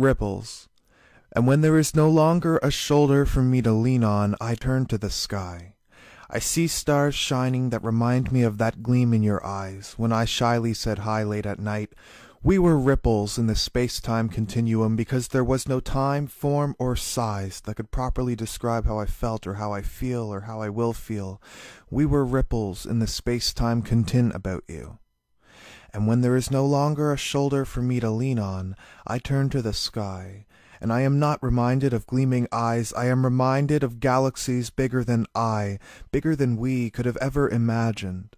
ripples. And when there is no longer a shoulder for me to lean on, I turn to the sky. I see stars shining that remind me of that gleam in your eyes when I shyly said hi late at night. We were ripples in the space-time continuum because there was no time, form, or size that could properly describe how I felt or how I feel or how I will feel. We were ripples in the space-time contin about you. And when there is no longer a shoulder for me to lean on, I turn to the sky, and I am not reminded of gleaming eyes, I am reminded of galaxies bigger than I, bigger than we could have ever imagined.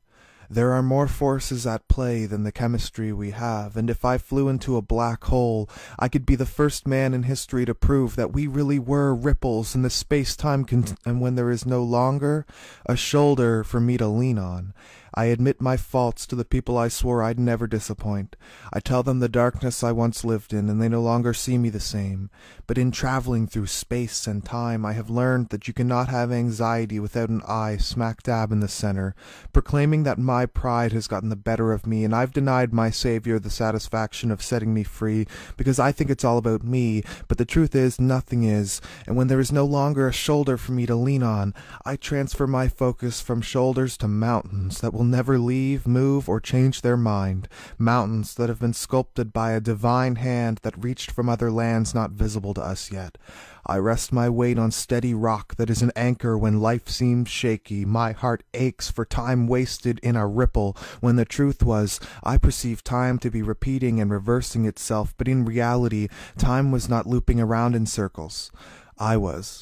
There are more forces at play than the chemistry we have, and if I flew into a black hole, I could be the first man in history to prove that we really were ripples in the space-time and when there is no longer a shoulder for me to lean on, I admit my faults to the people I swore I'd never disappoint. I tell them the darkness I once lived in, and they no longer see me the same. But in traveling through space and time, I have learned that you cannot have anxiety without an I smack dab in the center, proclaiming that my pride has gotten the better of me, and I've denied my Savior the satisfaction of setting me free, because I think it's all about me, but the truth is nothing is, and when there is no longer a shoulder for me to lean on, I transfer my focus from shoulders to mountains that will will never leave, move, or change their mind, mountains that have been sculpted by a divine hand that reached from other lands not visible to us yet. I rest my weight on steady rock that is an anchor when life seems shaky. My heart aches for time wasted in a ripple, when the truth was, I perceived time to be repeating and reversing itself, but in reality, time was not looping around in circles. I was.